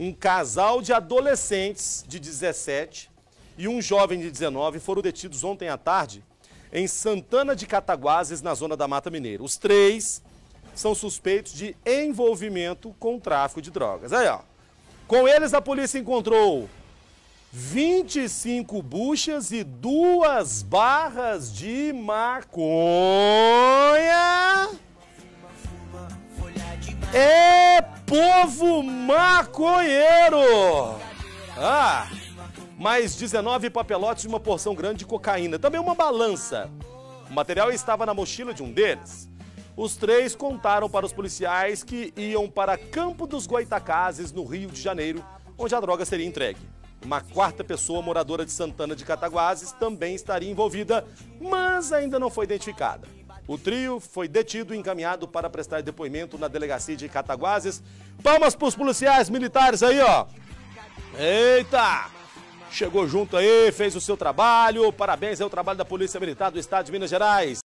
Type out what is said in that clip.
Um casal de adolescentes de 17 e um jovem de 19 foram detidos ontem à tarde em Santana de Cataguases, na zona da Mata Mineira. Os três são suspeitos de envolvimento com o tráfico de drogas. Aí, ó. Com eles, a polícia encontrou 25 buchas e duas barras de maconha. É povo maconheiro! Ah! Mais 19 papelotes e uma porção grande de cocaína. Também uma balança. O material estava na mochila de um deles. Os três contaram para os policiais que iam para Campo dos Goitacazes, no Rio de Janeiro, onde a droga seria entregue. Uma quarta pessoa, moradora de Santana de Cataguases, também estaria envolvida, mas ainda não foi identificada. O trio foi detido e encaminhado para prestar depoimento na delegacia de Cataguases. Palmas para os policiais militares aí, ó. Eita! Chegou junto aí, fez o seu trabalho. Parabéns ao trabalho da Polícia Militar do Estado de Minas Gerais.